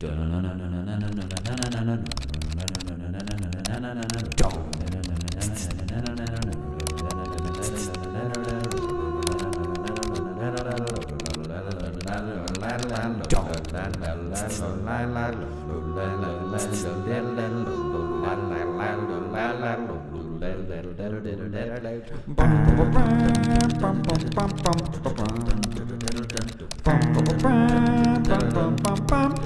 Bum bum